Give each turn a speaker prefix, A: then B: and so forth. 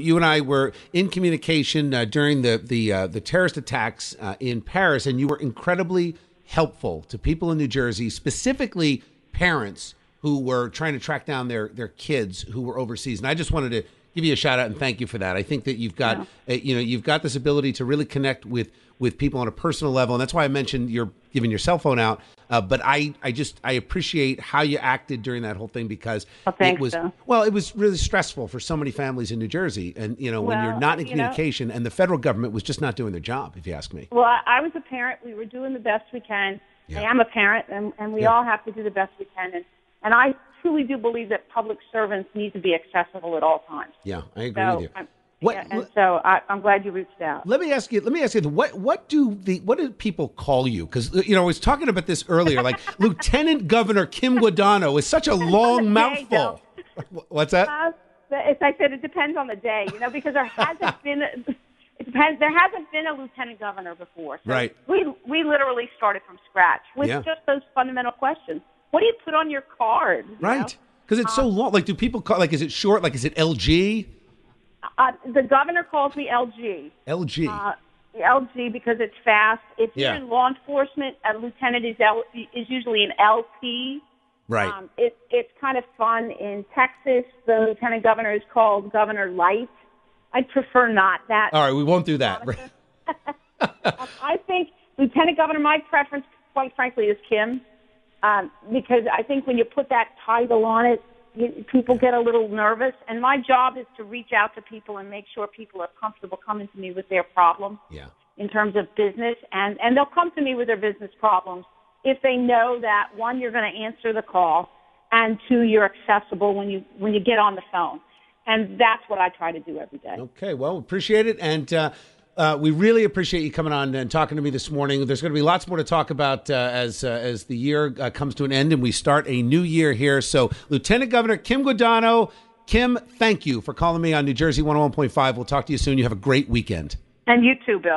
A: You and I were in communication uh, during the the uh, the terrorist attacks uh, in Paris, and you were incredibly helpful to people in New Jersey, specifically parents who were trying to track down their their kids who were overseas. And I just wanted to give you a shout out and thank you for that. I think that you've got uh, you know you've got this ability to really connect with with people on a personal level, and that's why I mentioned you're giving your cell phone out. Uh, but I I just I appreciate how you acted during that whole thing because
B: Well, thanks,
A: it was
B: Bill.
A: well it was really stressful for so many families in New Jersey, and you know when you're not in
B: you know-
A: communication, and the federal government was just not doing their job, if you ask me.
B: Well, I, I was a parent. We were doing the best we can.
A: Yeah.
B: I am a parent, and, and we
A: Yeah.
B: all have to do the best we can. And, and I truly do believe that public servants need to be accessible at all times.
A: Yeah, I agree
B: So,
A: with you.
B: I'm,
A: What-
B: yeah, and so I, I'm glad you reached out.
A: Let me ask you. Let me ask you. What what do the what do people call you? Because you know I was talking about this earlier. Like Lieutenant Governor Kim Guadagno is such a long mouthful. What's that?
B: Uh, as I said, it depends on the day, you know, because there hasn't been. It depends. There hasn't been a lieutenant governor before. So
A: Right.
B: We we literally started from scratch with
A: Yeah.
B: just those fundamental questions. What do you put on your card? you?
A: Right. Because it's so long. Like, do people call? Like, is it short? Like, is it LG?
B: Uh, the governor calls me LG.
A: LG.
B: Uh, LG because it's fast. If
A: Yeah.
B: you're in law enforcement, a lieutenant is L, is usually an LT.
A: right.
B: Um, it, it's kind of fun. In Texas, the lieutenant governor is called Governor Light. I'd prefer not that.
A: All right. We won't do that.
B: I think lieutenant governor. My preference, quite frankly, is Kim, um, because I think when you put that title on it, you, people get a little nervous. And my job is to reach out to people and make sure people are comfortable coming to me with their problems.
A: yeah.
B: in terms of business and and they'll come to me with their business problems if they know that one you're going to answer the call and two you're accessible when you when you get on the phone and that's what I try to do every day.
A: Okay, well, appreciate it, and uh, uh, we really appreciate you coming on and talking to me this morning. There's going to be lots more to talk about uh, as uh, as the year uh, comes to an end and we start a new year here. So, Lieutenant Governor Kim Guadagno, Kim, thank you for calling me on New Jersey 101.5. We'll talk to you soon. You have a great weekend.
B: And you too, Bill.